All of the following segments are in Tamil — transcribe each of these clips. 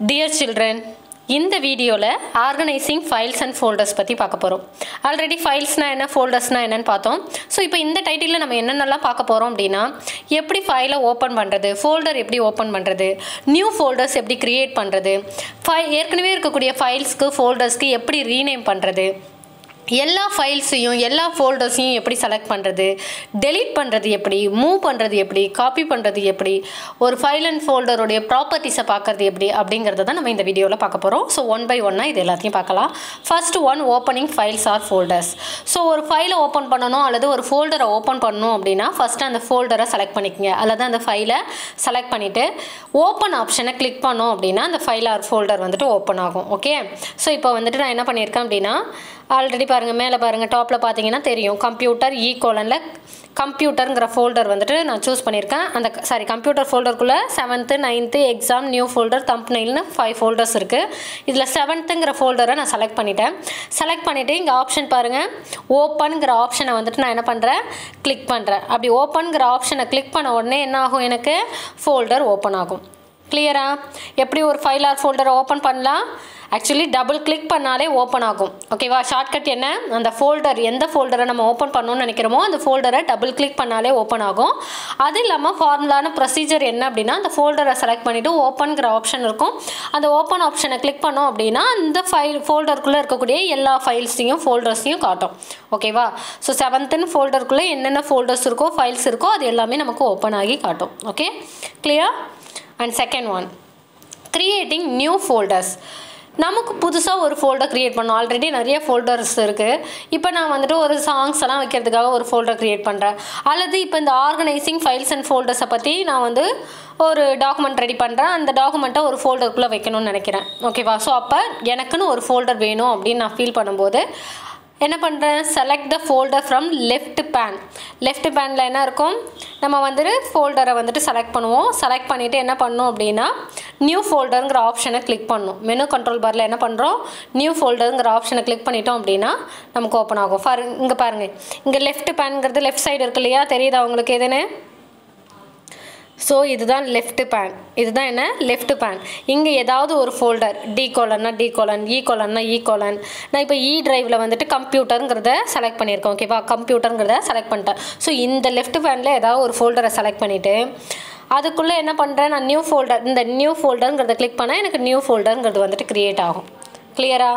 டியர் சில்ட்ரன் இந்த வீடியோவில் ஆர்கனைசிங் ஃபைல்ஸ் அண்ட் ஃபோல்டர்ஸ் பற்றி பார்க்க போகிறோம் ஆல்ரெடி ஃபைல்ஸ்னால் என்ன ஃபோல்டர்ஸ்னால் என்னென்னு பார்த்தோம். ஸோ இப்போ இந்த டைட்டிலில் நம்ம என்னென்னலாம் பார்க்க போகிறோம் அப்படின்னா எப்படி ஃபைலை ஓப்பன் பண்ணுறது ஃபோல்டர் எப்படி ஓப்பன் பண்ணுறது நியூ ஃபோல்டர்ஸ் எப்படி க்ரியேட் பண்ணுறது ஃபை ஏற்கனவே இருக்கக்கூடிய ஃபைல்ஸ்க்கு ஃபோல்டர்ஸ்க்கு எப்படி ரீநேம் பண்ணுறது எல்லா ஃபைல்ஸையும் எல்லா ஃபோல்டர்ஸையும் எப்படி செலக்ட் பண்ணுறது டெலீட் பண்ணுறது எப்படி மூவ் பண்ணுறது எப்படி காப்பி பண்ணுறது எப்படி ஒரு ஃபைல் அண்ட் ஃபோல்டருடைய ப்ராப்பர்ட்டிஸை பார்க்குறது எப்படி அப்படிங்கிறத தான் நம்ம இந்த வீடியோவில் பார்க்க போகிறோம் ஸோ ஒன் பை ஒன்னாக இது எல்லாத்தையும் பார்க்கலாம். First one opening files or folders so ஒரு ஃபைலை ஓப்பன் பண்ணணும் அல்லது ஒரு ஃபோல்டரை ஓப்பன் பண்ணணும் அப்படின்னா ஃபஸ்ட்டு அந்த ஃபோல்டரை செலக்ட் பண்ணிக்கங்க. அல்லது அந்த ஃபைலை செலக்ட் பண்ணிவிட்டு ஓப்பன் ஆப்ஷனை கிளிக் பண்ணோம் அப்படின்னா அந்த ஃபைல் ஆர் ஃபோல்டர் வந்துட்டு ஓப்பன் ஆகும். ஓகே ஸோ இப்போ வந்துட்டு நான் என்ன பண்ணியிருக்கேன் அப்படின்னா ஆல்ரெடி பாருங்கள் மேலே பாருங்கள் டாப்பில் பார்த்தீங்கன்னா தெரியும். கம்ப்யூட்டர் ஈ கோலனில் கம்ப்யூட்டருங்கிற ஃபோல்டர் வந்துட்டு நான் சூஸ் பண்ணியிருக்கேன் அந்த sorry computer ஃபோல்டருக்குள்ளே seventh ninth exam new folder தம்ப்னெயில்னு five folders இருக்குது இதில் செவன்த்துங்கிற ஃபோல்டரை நான் செலக்ட் பண்ணிட்டேன். செலக்ட் பண்ணிவிட்டு இங்கே ஆப்ஷன் பாருங்கள் ஓப்பனுங்கிற ஆப்ஷனை வந்துட்டு நான் என்ன பண்ணுறேன் கிளிக் பண்ணுறேன் அப்படி ஓப்பனுங்கிற ஆப்ஷனை கிளிக் பண்ண உடனே என்ன ஆகும் எனக்கு? ஃபோல்டர் ஓப்பன் ஆகும். கிளியரா எப்படி ஒரு ஃபைல் ஆர் ஃபோல்டரை ஓப்பன் பண்ணலாம்? ஆக்சுவலி டபுள் கிளிக் பண்ணாலே ஓப்பன் ஆகும். ஓகேவா ஷார்ட்கட் என்ன? அந்த ஃபோல்டர் எந்த ஃபோல்டரை நம்ம ஓப்பன் பண்ணணும்னு நினைக்கிறோமோ அந்த ஃபோல்டரை டபுள் கிளிக் பண்ணாலே ஓப்பன் ஆகும். அது இல்லாமல் ஃபார்முலான ப்ரொசீஜர் என்ன அப்படின்னா அந்த ஃபோல்டரை செலக்ட் பண்ணிவிட்டு ஓப்பன்கிற ஆப்ஷன் இருக்கும். அந்த ஓப்பன் ஆப்ஷனை கிளிக் பண்ணோம் அப்படின்னா அந்த ஃபைல் ஃபோல்டருக்குள்ளே இருக்கக்கூடிய எல்லா ஃபைல்ஸையும் ஃபோல்டர்ஸையும் காட்டும். ஓகேவா ஸோ செவன்த்துன்னு ஃபோல்டருக்குள்ளே என்னென்ன ஃபோல்டர்ஸ் இருக்கோ ஃபைல்ஸ் இருக்கோ அது எல்லாமே நமக்கு ஓப்பன் ஆகி காட்டும். Okay clear and second one creating new folders நமக்கு புதுசாக ஒரு ஃபோல்டர் க்ரியேட் பண்ணோம். ஆல்ரெடி நிறைய ஃபோல்டர்ஸ் இருக்குது இப்போ நான் வந்துட்டு ஒரு சாங்ஸ் எல்லாம் வைக்கிறதுக்காக ஒரு ஃபோல்டர் க்ரியேட் பண்ணுறேன் அல்லது இப்போ இந்த ஆர்கனைசிங் ஃபைல்ஸ் அண்ட் ஃபோல்டர்ஸை பற்றி நான் வந்து ஒரு டாக்குமெண்ட் ரெடி பண்ணுறேன் அந்த டாக்குமெண்ட்டை ஒரு ஃபோல்டருக்குள்ளே வைக்கணும்னு நினைக்கிறேன். ஓகேவா ஸோ அப்போ எனக்குன்னு ஒரு ஃபோல்டர் வேணும் அப்படின்னு நான் ஃபீல் பண்ணும்போது என்ன பண்ணுறேன் select the folder from left pane left பேனில் என்ன இருக்கும்? நம்ம வந்துட்டு ஃபோல்டரை வந்துட்டு செலக்ட் பண்ணுவோம். செலக்ட் பண்ணிவிட்டு என்ன பண்ணோம் அப்படின்னா நியூ ஃபோல்டருங்கிற ஆப்ஷனை கிளிக் பண்ணணும் மெனு கண்ட்ரோல் பாரில் என்ன பண்ணுறோம் நியூ ஃபோல்டருங்கிற ஆப்ஷனை கிளிக் பண்ணிட்டோம் அப்படின்னா நமக்கு ஓப்பன் ஆகும். ஃபார் இங்கே பாருங்கள் இங்கே லெஃப்ட் பேனுங்கிறது லெஃப்ட் சைடு இருக்கு இல்லையா? தெரியுதா உங்களுக்கு எதுன்னு? ஸோ இதுதான் லெஃப்ட் பேன் இதுதான் என்ன? லெஃப்ட் பேன் இங்கே ஏதாவது ஒரு ஃபோல்டர் டி கோலன்னா டி கோலன் இ கோலன்னா இ கோலன் நான் இப்போ இ e டிரைவில் வந்துட்டு கம்ப்யூட்டருங்கிறத செலக்ட் பண்ணியிருக்கேன் ஓகேவா கம்ப்யூட்டருங்கிறத செலக்ட் பண்ணிட்டேன். ஸோ இந்த லெஃப்ட் பேனில் ஏதாவது ஒரு ஃபோல்டரை செலக்ட் பண்ணிவிட்டு அதுக்குள்ளே என்ன பண்ணுறேன் நான் நியூ ஃபோல்டர் இந்த நியூ ஃபோல்டருங்கிறத கிளிக் பண்ணால் எனக்கு நியூ ஃபோல்டருங்கிறது வந்துட்டு க்ரியேட் ஆகும். கிளியரா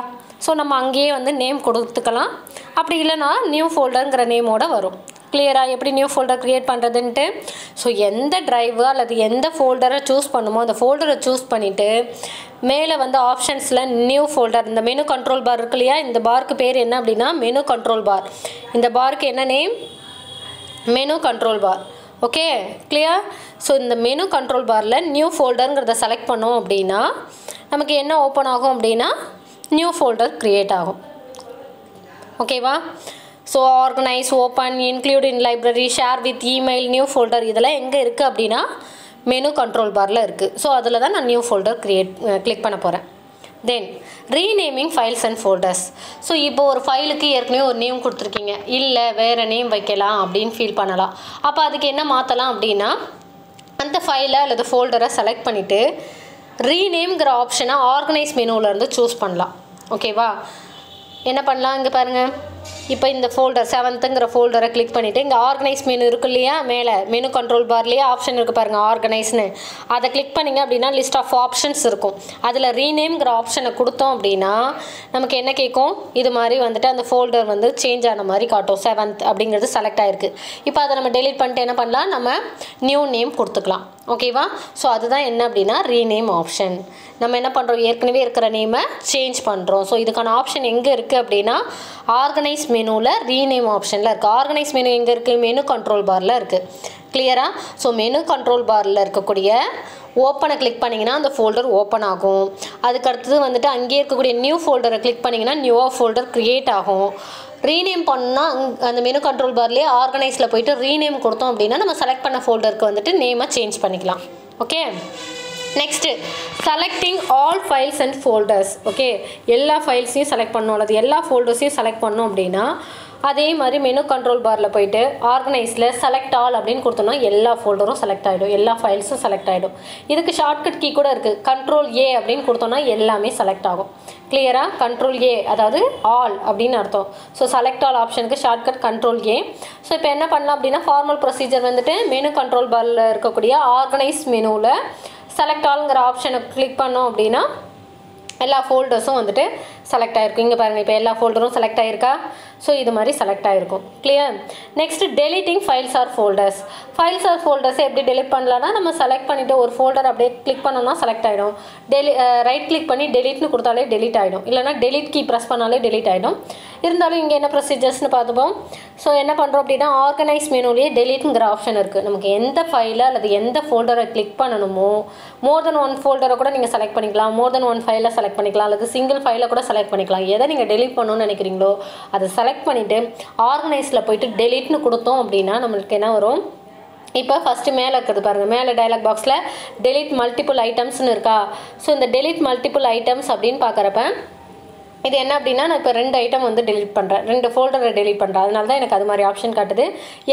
ஸோ நம்ம அங்கேயே வந்து நேம் கொடுத்துக்கலாம். அப்படி இல்லைனா நியூ ஃபோல்டருங்கிற நேமோட வரும். கிளியராக எப்படி நியூ ஃபோல்டர் க்ரியேட் பண்ணுறதுன்ட்டு ஸோ எந்த ட்ரைவு அல்லது எந்த ஃபோல்டரை சூஸ் பண்ணுமோ அந்த ஃபோல்டரை சூஸ் பண்ணிவிட்டு மேலே வந்து ஆப்ஷன்ஸில் நியூ ஃபோல்டர் இந்த மெனு கண்ட்ரோல் பார் இருக்கு இல்லையா? இந்த பாருக்கு பேர் என்ன அப்படின்னா மெனு கண்ட்ரோல் பார் இந்த பாருக்கு என்ன name menu control bar okay clear so இந்த மெனு கண்ட்ரோல் பாரில் நியூ ஃபோல்டருங்கிறத செலக்ட் பண்ணோம் அப்படின்னா நமக்கு என்ன ஓப்பன் ஆகும் அப்படின்னா நியூ ஃபோல்டர் க்ரியேட் ஆகும். ஓகேவா so organize open include in library share with email new folder இதெல்லாம் எங்கே இருக்குது அப்படின்னா மெனு கண்ட்ரோல் பாரில் இருக்குது ஸோ அதில் தான் நான் நியூ ஃபோல்டர் க்ரியேட் கிளிக் பண்ண போகிறேன் then renaming files and folders so இப்போ ஒரு ஃபைலுக்கு ஏற்கனவே ஒரு நேம் கொடுத்துருக்கீங்க. இல்லை வேறு நேம் வைக்கலாம் அப்படின்னு ஃபீல் பண்ணலாம். அப்போ அதுக்கு என்ன மாற்றலாம் அப்படின்னா அந்த ஃபைலை அல்லது ஃபோல்டரை செலக்ட் பண்ணிவிட்டு ரீநேம்ங்கிற ஆப்ஷனை ஆர்கனைஸ் மெனுவிலேருந்து சூஸ் பண்ணலாம். ஓகேவா என்ன பண்ணலாம் இங்கே பாருங்கள் இப்போ இந்த ஃபோல்டர் செவன்த்துங்கிற ஃபோல்டரை கிளிக் பண்ணிவிட்டு இங்கே ஆர்கனைஸ் மெனு இருக்கு இல்லையா? மேலே மெனு கண்ட்ரோல் பார்லேயே ஆப்ஷன் இருக்குது பாருங்கள் ஆர்கனைஸ்னு அதை கிளிக் பண்ணிங்க அப்படின்னா லிஸ்ட் ஆஃப் ஆப்ஷன்ஸ் இருக்கும். அதில் ரீநேம்ங்கிற ஆப்ஷனை கொடுத்தோம் அப்படின்னா நமக்கு என்ன கேட்கும்? இது மாதிரி வந்துட்டு அந்த ஃபோல்டர் வந்து சேஞ்ச் ஆன மாதிரி காட்டும் செவன்த் அப்படிங்கிறது செலக்ட் ஆகிருக்கு இப்போ அதை நம்ம டெலிட் பண்ணிட்டு என்ன பண்ணலாம்? நம்ம நியூ நேம் கொடுத்துக்கலாம். ஓகேவா ஸோ அதுதான் என்ன அப்படின்னா ரீநேம் ஆப்ஷன் நம்ம என்ன பண்ணுறோம் ஏற்கனவே இருக்கிற நேமை சேஞ்ச் பண்ணுறோம் ஸோ இதுக்கான ஆப்ஷன் எங்கே இருக்குது இருக்குது அப்படின்னா ஆர்கனைஸ் மெனுவில் ரீநேம் ஆப்ஷனில் இருக்குது ஆர்கனைஸ் மெனு எங்கே இருக்குது மெனு கண்ட்ரோல் பாரில் இருக்குது கிளியராக ஸோ மெனு கண்ட்ரோல் பாரில் இருக்கக்கூடிய ஓப்பனை கிளிக் பண்ணிங்கன்னா அந்த ஃபோல்டர் ஓப்பன் ஆகும். அதுக்கு அடுத்தது வந்துட்டு அங்கேயே இருக்கக்கூடிய நியூ ஃபோல்டரை கிளிக் பண்ணிங்கன்னா நியூவாக ஃபோல்டர் க்ரியேட் ஆகும். ரீநேம் பண்ணால் அந்த மெனு கண்ட்ரோல் பார்லேயே ஆர்கனைஸில் போயிட்டு ரீநேம் கொடுத்தோம் அப்படின்னா நம்ம செலக்ட் பண்ண ஃபோல்டருக்கு வந்துட்டு நேமை சேஞ்ச் பண்ணிக்கலாம். Okay next selecting all files and folders okay எல்லா ஃபைல்ஸையும் செலக்ட் பண்ணணும். அல்லது எல்லா ஃபோல்டர்ஸையும் செலக்ட் பண்ணோம் அப்படின்னா அதே மாதிரி மெனு கண்ட்ரோல் பாரில் போயிட்டு ஆர்கனைஸில் செலக்ட் ஆல் அப்படின்னு கொடுத்தோம்னா எல்லா ஃபோல்டரும் செலக்ட் ஆகிடும் எல்லா ஃபைல்ஸும் செலக்ட் ஆகிடும் இதுக்கு ஷார்ட்கட் கீ கூட இருக்குது கண்ட்ரோல் ஏ அப்படின்னு கொடுத்தோம்னா எல்லாமே செலக்ட் ஆகும். கிளியராக கண்ட்ரோல் ஏ அதாவது ஆல் அப்படின்னு அர்த்தம். ஸோ செலக்ட் ஆல் ஆப்ஷனுக்கு ஷார்ட்கட் கண்ட்ரோல் ஏ ஸோ இப்போ என்ன பண்ணலாம் அப்படின்னா ஃபார்மல் ப்ரொசீஜர் வந்துட்டு மெனு கண்ட்ரோல் பாரில் இருக்கக்கூடிய ஆர்கனைஸ் மெனுவில் செலக்ட் ஆளுங்கிற ஆப்ஷனை கிளிக் பண்ணோம் அப்படின்னா எல்லா ஃபோல்டர்ஸும் வந்துட்டு செலக்ட் ஆகிருக்கும் இங்கே பாருங்கள் இப்போ எல்லா ஃபோல்டரும் செலக்ட் ஆகிருக்கா ஸோ இது மாதிரி செலக்ட் ஆகிருக்கும் clear next deleting files or folders files or ஃபோல்டர்ஸை எப்படி டெலிட் பண்ணலான்னா நம்ம செலக்ட் பண்ணிவிட்டு ஒரு ஃபோல்டர் அப்படியே கிளிக் பண்ணோம்னா செலக்ட் ஆகிடும் டெலி ரைட் கிளிக் பண்ணி டெலிட்னு கொடுத்தாலே டெலிட் ஆகிடும் இல்லைனா டெலிட் கீ ப்ரெஸ் பண்ணாலே டெலிட் ஆகிடும் இருந்தாலும் இங்கே என்ன ப்ரொசீஜர்ஸ்னு பார்த்துப்போம். ஸோ என்ன பண்ணுறோம் அப்படின்னா ஆர்கனைஸ் மெனுலேயே டெலிட்டுங்கிற ஆப்ஷன் இருக்குது நமக்கு எந்த ஃபைலை அல்லது எந்த ஃபோல்டரை கிளிக் பண்ணணுமோ மோர் தென் ஒன் ஃபோல்டரை கூட நீங்கள் செலக்ட் பண்ணிக்கலாம். மோர் தென் ஒன் ஃபைலை செலக்ட் பண்ணிக்கலாம். அல்லது சிங்கிள் ஃபைலை கூட செலக்ட் பண்ணிக்கலாம். எதை நீங்கள் டெலிட் பண்ணணும்னு நினைக்கிறீங்களோ அதை செலக்ட் பண்ணிவிட்டு ஆர்கனைஸில் போயிட்டு டெலிட்னு கொடுத்தோம் அப்படின்னா நம்மளுக்கு என்ன வரும்? இப்போ ஃபஸ்ட்டு மேலே இருக்கிறது பாருங்கள் மேலே டைலாக் பாக்ஸில் டெலிட் மல்டிபிள் ஐட்டம்ஸ்னு இருக்கா? ஸோ இந்த டெலிட் மல்டிபிள் ஐட்டம்ஸ் அப்படின்னு பார்க்குறப்ப இது என்ன அப்படின்னா நான் இப்போ ரெண்டு ஐட்டம் வந்து டெலிட் பண்ணுறேன் ரெண்டு ஃபோல்டரை டெலிட் பண்ணுறேன் அதனால தான் எனக்கு அது மாதிரி ஆப்ஷன் காட்டுது.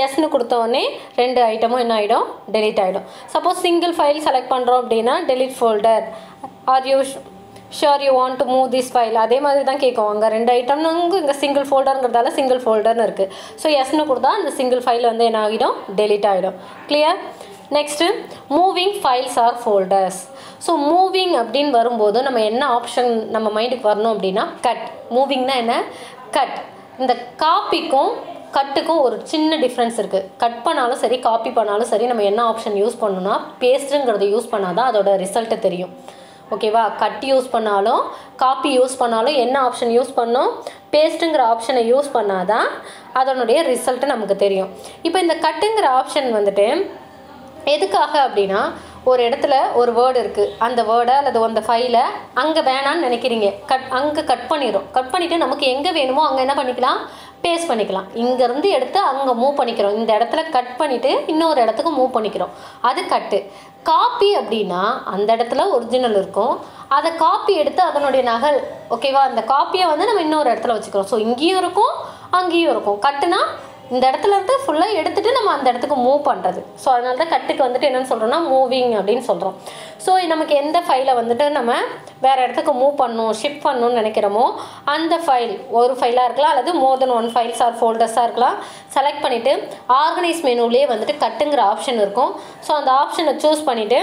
எஸ்னு கொடுத்தோடனே ரெண்டு ஐட்டமும் என்ன ஆகிடும் டெலிட் ஆகிடும் சப்போஸ் சிங்கிள் ஃபைல் செலக்ட் பண்ணுறோம் அப்படின்னா delete folder are you sure you want to move this file அதே மாதிரி தான் கேட்கும். அங்கே ரெண்டு ஐட்டம்னு இங்கே சிங்கிள் ஃபோல்டருங்கிறதால சிங்கிள் ஃபோல்டர்னு இருக்குது ஸோ எஸ்னு கொடுத்தா அந்த சிங்கிள் ஃபைல் வந்து என்ன ஆகிடும்? டெலிட் ஆகிடும் clear next moving files or folders so moving அப்படின்னு வரும்போது நம்ம என்ன ஆப்ஷன் நம்ம மைண்டுக்கு வரணும் அப்படின்னா கட் மூவிங்னா என்ன? கட் இந்த காப்பிக்கும் கட்டுக்கும் ஒரு சின்ன டிஃப்ரென்ஸ் இருக்குது கட் பண்ணாலும் சரி காப்பி பண்ணாலும் சரி நம்ம என்ன ஆப்ஷன் யூஸ் பண்ணணும்னா பேஸ்ட்டுங்கிறத யூஸ் பண்ணால் தான் அதோட ரிசல்ட்டு தெரியும். ஓகேவா கட் யூஸ் பண்ணாலும் காப்பி யூஸ் பண்ணாலும் என்ன ஆப்ஷன் யூஸ் பண்ணோம்? பேஸ்ட்டுங்கிற ஆப்ஷனை யூஸ் பண்ணால் தான் அதனுடைய ரிசல்ட்டு நமக்கு தெரியும். இப்போ இந்த கட்டுங்கிற ஆப்ஷன் வந்துட்டு எதுக்காக அப்படின்னா ஒரு இடத்துல ஒரு வேர்டு இருக்குது அந்த வேர்டை அல்லது அந்த ஃபைலை அங்கே வேணான்னு நினைக்கிறீங்க. கட் அங்கே கட் பண்ணிடும் கட் பண்ணிவிட்டு நமக்கு எங்கே வேணுமோ அங்கே என்ன பண்ணிக்கலாம்? பேஸ்ட் பண்ணிக்கலாம். இங்கேருந்து எடுத்து அங்கே மூவ் பண்ணிக்கிறோம். இந்த இடத்துல கட் பண்ணிவிட்டு இன்னொரு இடத்துக்கு மூவ் பண்ணிக்கிறோம். அது கட்டு காப்பி அப்படின்னா அந்த இடத்துல ஒரிஜினல் இருக்கும். அதை காப்பி எடுத்து அதனுடைய நகல் ஓகேவா அந்த காப்பியை வந்து நம்ம இன்னொரு இடத்துல வச்சுக்கிறோம். ஸோ இங்கேயும் இருக்கும் அங்கேயும் இருக்கும். கட்டுனா இந்த இடத்துல இருந்து ஃபுல்லாக எடுத்துகிட்டு நம்ம அந்த இடத்துக்கு மூவ் பண்ணுறது ஸோ அதனால தான் கட்டுக்கு வந்துட்டு என்னென்னு சொல்கிறோம்னா மூவிங் அப்படின்னு சொல்கிறோம் ஸோ நமக்கு எந்த ஃபைலை வந்துட்டு நம்ம வேறு இடத்துக்கு மூவ் பண்ணணும் ஷிப் பண்ணணும்னு நினைக்கிறோமோ அந்த ஃபைல் ஒரு ஃபைலாக இருக்கலாம் அல்லது more than one files or ஃபோல்டர்ஸாக இருக்கலாம். செலக்ட் பண்ணிவிட்டு ஆர்கனைஸ் மெனுலேயே வந்துட்டு கட்டுங்கிற ஆப்ஷன் இருக்கும். ஸோ அந்த ஆப்ஷனை சூஸ் பண்ணிவிட்டு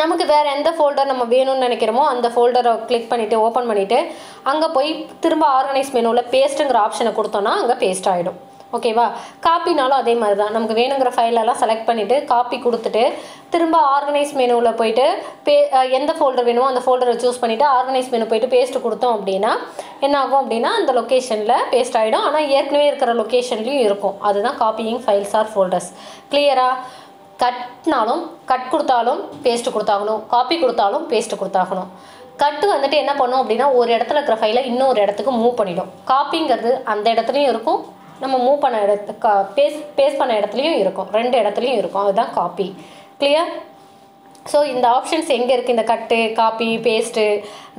நமக்கு வேறு எந்த ஃபோல்டர் நம்ம வேணும்னு நினைக்கிறோமோ அந்த ஃபோல்டரை கிளிக் பண்ணிவிட்டு ஓப்பன் பண்ணிவிட்டு அங்கே போய் திரும்ப ஆர்கனைஸ் மெனுவில் பேஸ்ட்டுங்கிற ஆப்ஷனை கொடுத்தோன்னா அங்கே பேஸ்ட் ஆகிடும் ஓகேவா காப்பினாலும் அதே மாதிரி தான் நமக்கு வேணுங்கிற ஃபைலெல்லாம் செலக்ட் பண்ணிவிட்டு காப்பி கொடுத்துட்டு திரும்ப ஆர்கனைஸ் மெனுவில் போயிட்டு பே எந்த ஃபோல்டர் வேணுமோ அந்த ஃபோல்டரை சூஸ் பண்ணிவிட்டு ஆர்கனைஸ் மெனு போயிட்டு பேஸ்ட்டு கொடுத்தோம் அப்படின்னா என்ன ஆகும் அப்படின்னா அந்த லொக்கேஷனில் பேஸ்ட் ஆகிடும் ஆனால் ஏற்கனவே இருக்கிற லொக்கேஷன்லேயும் இருக்கும். அதுதான் காப்பியிங் ஃபைல்ஸ் ஆர் ஃபோல்டர்ஸ் கிளியரா கட்னாலும் கட் கொடுத்தாலும் பேஸ்ட்டு கொடுத்தாகணும். காப்பி கொடுத்தாலும் பேஸ்ட்டு கொடுத்தாகணும். கட்டு வந்துட்டு என்ன பண்ணும் அப்படின்னா ஒரு இடத்துல இருக்கிற ஃபைலை இன்னொரு இடத்துக்கு மூவ் பண்ணிடும். காப்பிங்கிறது அந்த இடத்துலையும் இருக்கும் நம்ம மூவ் பண்ண இடத்து கா பேஸ் பண்ண இடத்துலையும் இருக்கும். ரெண்டு இடத்துலையும் இருக்கும். அதுதான் காப்பி கிளியர் ஸோ இந்த ஆப்ஷன்ஸ் எங்கே இருக்குது இந்த cut copy paste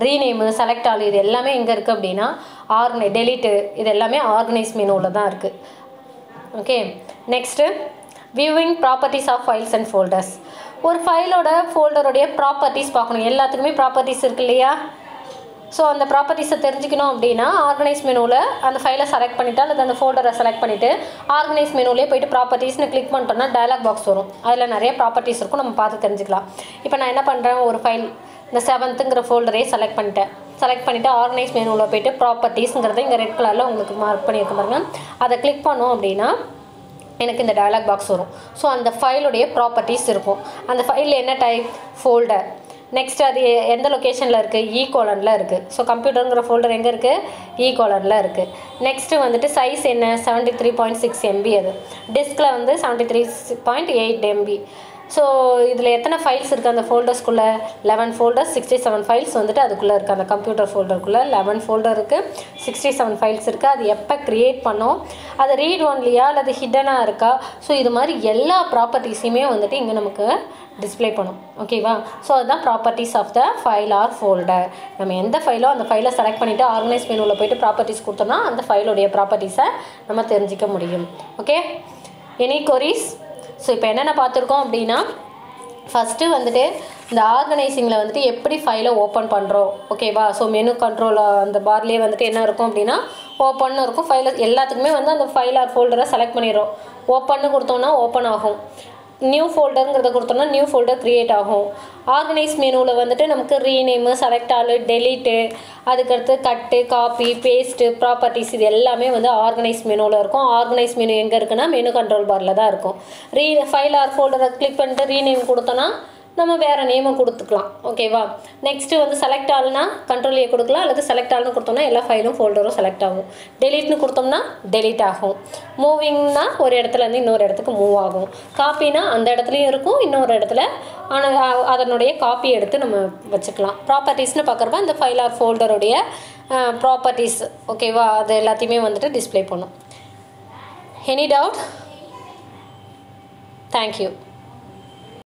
rename select all இது எல்லாமே எங்கே இருக்குது அப்படின்னா ஆர்கனை டெலிட்டு இது எல்லாமே ஆர்கனைஸ் மெனுவில் தான் இருக்குது okay next viewing properties of files and folders ஒரு ஃபைலோட ஃபோல்டருடைய ப்ராப்பர்ட்டிஸ் பார்க்கணும். எல்லாத்துக்குமே ப்ராப்பர்ட்டிஸ் இருக்கு இல்லையா? ஸோ அந்த ப்ராப்பர்ட்டிஸை தெரிஞ்சுக்கணும் அப்படின்னா ஆர்கனைஸ் மெனுவில் அந்த ஃபைலை செலக்ட் பண்ணிவிட்டு அல்லது அந்த ஃபோல்டரை செலக்ட் பண்ணிவிட்டு ஆர்கனைஸ் மெனுவிலே போயிட்டு ப்ராப்பர்ட்டிஸ்னு கிளிக் பண்ணிட்டோம்னா டயலாக் பாக்ஸ் வரும். அதில் நிறைய ப்ராப்பர்ட்டிஸ் இருக்கும். நம்ம பார்த்து தெரிஞ்சுக்கலாம். இப்போ நான் என்ன பண்ணுறேன் ஒரு ஃபைல் இந்த செவன்த்துங்கிற ஃபோல்டரே செலக்ட் பண்ணிட்டேன். செலக்ட் பண்ணிவிட்டு ஆர்கனைஸ் மெனுவில் போயிட்டு ப்ராப்பர்ட்டிஸுங்கிறத இங்கே ரெட் கலரில் உங்களுக்கு மார்க் பண்ணியிருக்க பாருங்க. அதை கிளிக் பண்ணோம் அப்படின்னா எனக்கு இந்த டயலாக் பாக்ஸ் வரும். ஸோ அந்த ஃபைலுடைய ப்ராப்பர்ட்டிஸ் இருக்கும். அந்த ஃபைலில் என்ன டைப் ஃபோல்டர் நெக்ஸ்ட் அது எந்த லொக்கேஷனில் இருக்குது ஈ e கோலனில் இருக்குது ஸோ கம்ப்யூட்டருங்கிற ஃபோல்டர் எங்கே இருக்குது ஈ e கோலனில் இருக்குது நெக்ஸ்ட்டு வந்துட்டு சைஸ் என்ன? Seventy three point six MB அது. டிஸ்கில் வந்து seventy three point eight MB so இதில் எத்தனை ஃபைல்ஸ் இருக்குது அந்த ஃபோல்டர்ஸ்குள்ளே eleven folders sixty seven files வந்துட்டு அதுக்குள்ளே இருக்குது அந்த கம்ப்யூட்டர் ஃபோல்டருக்குள்ளே லெவன் ஃபோல்டர் இருக்குது சிக்ஸ்டி செவன் ஃபைல்ஸ் இருக்குது அது எப்போ க்ரியேட் பண்ணோம்? அது ரீட் ஒன்லியா அல்லது ஹிடனாக இருக்கா? ஸோ இது மாதிரி எல்லா ப்ராப்பர்ட்டிஸையுமே வந்துட்டு இங்கே நமக்கு டிஸ்ப்ளே பண்ணும். ஓகேவா ஸோ அதுதான் properties of the file or folder நம்ம எந்த ஃபைலோ அந்த ஃபைலை செலக்ட் பண்ணிவிட்டு ஆர்கனைஸ் மெனுவில் போயிட்டு ப்ராப்பர்ட்டிஸ் கொடுத்தோம்னா அந்த ஃபைலோடைய ப்ராப்பர்ட்டிஸை நம்ம தெரிஞ்சிக்க முடியும். ஓகே எனி கொரிஸ் ஸோ இப்போ என்னென்ன பார்த்துருக்கோம் அப்படின்னா ஃபஸ்ட்டு வந்துட்டு இந்த ஆர்கனைசிங்கில் வந்துட்டு எப்படி ஃபைலை ஓப்பன் பண்ணுறோம் ஓகேவா ஸோ மெனு கண்ட்ரோல் அந்த பார்லேயே வந்துட்டு என்ன இருக்கும் அப்படின்னா ஓப்பன்னு இருக்கும். ஃபைலை எல்லாத்துக்குமே வந்து அந்த ஃபைல் ஆர் ஃபோல்டரை செலக்ட் பண்ணிடுறோம். ஓப்பன்னு கொடுத்தோம்னா ஓப்பன் ஆகும். நியூ ஃபோல்டருங்கிறத கொடுத்தோம்னா நியூ ஃபோல்டர் க்ரியேட் ஆகும். ஆர்கனைஸ் மெனுவில் வந்துட்டு நமக்கு ரீநேமு செலக்ட் ஆளு டெலீட்டு அதுக்கடுத்து கட்டு காப்பி பேஸ்ட்டு ப்ராப்பர்ட்டிஸ் இது எல்லாமே வந்து ஆர்கனைஸ் மெனுவில் இருக்கும். ஆர்கனைஸ் மெனு எங்கே இருக்குன்னா மெனு கண்ட்ரோல் பாரில் தான் இருக்கும். ரீ ஃபைல் ஆர் ஃபோல்டரை கிளிக் பண்ணிட்டு ரீநேம் கொடுத்தோன்னா நம்ம வேறு நேமை கொடுத்துக்கலாம். ஓகேவா நெக்ஸ்ட்டு வந்து செலக்ட் ஆல்னா கண்ட்ரோல் ஏ கொடுக்கலாம் அல்லது செலக்ட் ஆல்னு கொடுத்தோம்னா எல்லா ஃபைலும் ஃபோல்டரும் செலக்ட் ஆகும். டெலீட்னு கொடுத்தோம்னா டெலீட் ஆகும். மூவிங்னா ஒரு இடத்துல இருந்து இன்னொரு இடத்துக்கு மூவ் ஆகும். காப்பினா அந்த இடத்துலையும் இருக்கும் இன்னொரு இடத்துல ஆனால் அதனுடைய காப்பி எடுத்து நம்ம வச்சுக்கலாம். ப்ராப்பர்ட்டிஸ்னு பார்க்குறப்ப இந்த ஃபைல் ஆர் ஃபோல்டருடைய ப்ராப்பர்ட்டிஸ் ஓகேவா அது எல்லாத்தையுமே வந்துட்டு டிஸ்ப்ளே பண்ணும். Any doubt thank you